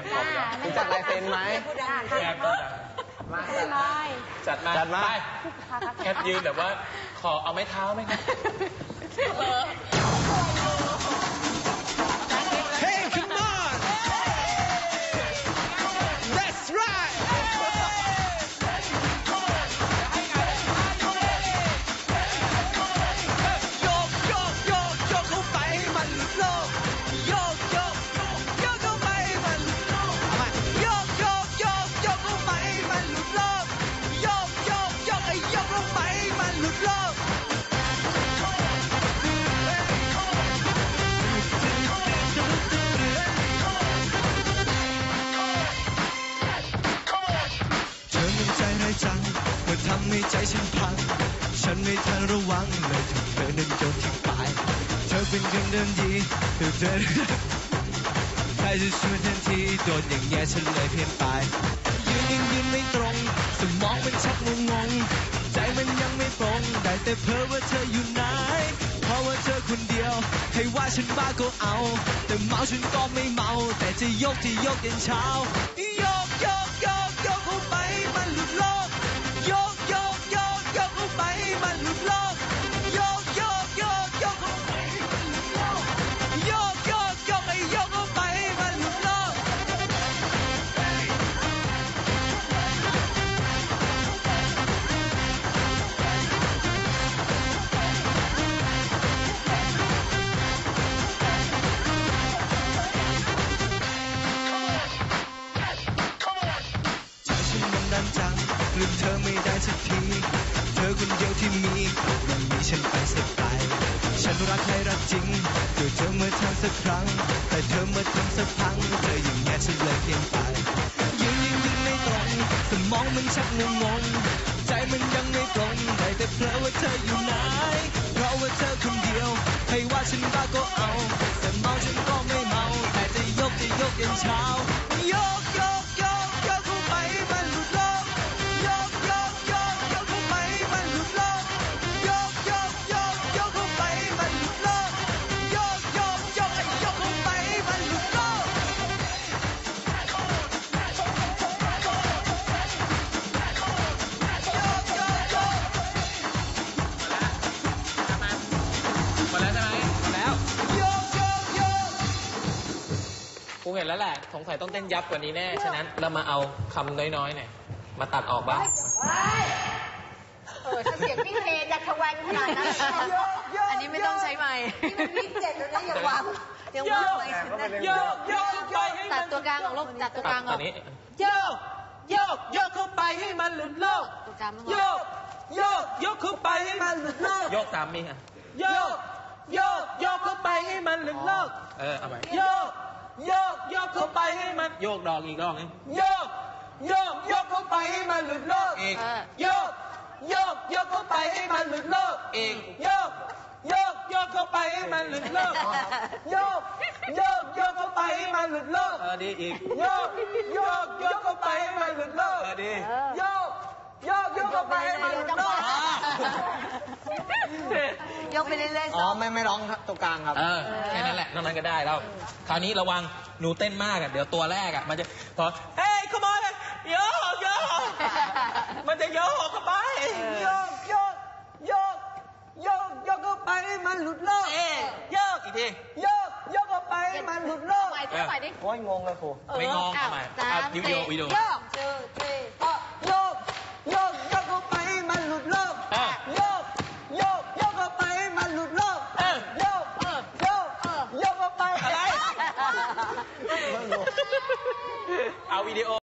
มขอบคุณรู้จักลายเซ็นไหม แอมก็จะมาไม่ไม่จัดมาจัดมา ไปแคทยืนแบบว่า ขอเอาไม้เท้าไหมครับ Hey, ำให้ใจฉันพัง ฉันไม่ทันระวังเลยถูกเธอนั้นโยนทิ้งไป เธอเป็นคนเดินดีเธอเดินใครจะช่วยทันทีโดนอย่างเงี้ฉันเลยเพี้ยนไปยืนยังยืนไม่ตรง สมองมันชักงงงใจมันยังไม่ตรงได้แต่เพ้อว่าเธออยู่ไหนเพราะว่าเธอคนเดียว ให้ว่าฉันบ้าก็เอา แต่เมาฉันก็ไม่เมา แต่จะยกจะยกยันเช้า คนเดียวที่มียังมีฉันไปสักไป ฉันรักใครรักจริงเดี๋ยวเธอมาทำสักครั้ง แต่เธอมาทำสักพังเธออย่างเงี้ยฉันเลยเพียงไปยืนยังยืนไม่ตรงสมองมันชักงงงใจมันยังไม่ตรงได้แต่เพลอว่าเธออยู่ไหนเพราะว่าเธอคนเดียวให้ว่าฉันบ้าก็เอาแต่เมาฉันก็ไม่เมาแต่จะยกจะยกยันเช้า เห็นแล้วแหละ สงสัยต้องเต้นยับกว่านี้แน่ ฉะนั้น เรามาเอาคำน้อยๆหน่อยมาตัดออกบ้าง เออถ้าเสียงพี่เทจะทะแวงขนาดนั้นอันนี้ไม่ต้องใช้ไม้นี่มันวิเจ็ดแล้วนะอย่าวางยังวางไว้ฉันนะโยกโยกไปให้ตัมัดนตัวกลางออกลูกตัดตัวกลางอตออกนนี้โยกโยกโยกเข้าไปให้มันหลุดโลกตัวกลางมันโยกโยกโยกเข้าไปให้มันหลุดโลกโยกตามมีอะโยกโยกโยกเข้าไปให้มันหลุดโลกเออเอาไปโยกโยกโยก เข้าไปให้มันโยกดอกอีกดอกนึงโยกโยกโยกเข้าไปให้มันหลุดโลกอีกเออโยกโยกโยกเข้าไปให้มันหลุดโลกอีกโยกโยกโยกเข้าไปให้มันหลุดโลกโยกโยกโยกเข้าไปให้มันหลุดโลกเออดีอีกโยกโยกโยกเข้าไปให้มันหลุดโลกเออดีโยกโยกโยกเข้าไปให้มันหลุดโลกยก ไปเรื่อยๆอ๋อไม่ไม่ร้องตัวกลางครับ เออแค่นั้นแหละนอกนั้นก็ได้แล้ว คราวนี้ระวังหนูเต้นมากอะเดี๋ยวตัวแรกอะมันจะพอเฮ้ยขโมยโยกโยกมันจะโยกเข้าไปโยกโยกโยกโยกโยกเข้าไปให้มันหลุดโลกเอ้ยโยกอีกทีโยกโยกเข้าไปให้มันหลุดโลกใหม่เท่าไหร่ดิโอ้ยงงเลยครูไม่งงทำไมสาเอามวิดีโอวิดีโอ วิดีโอ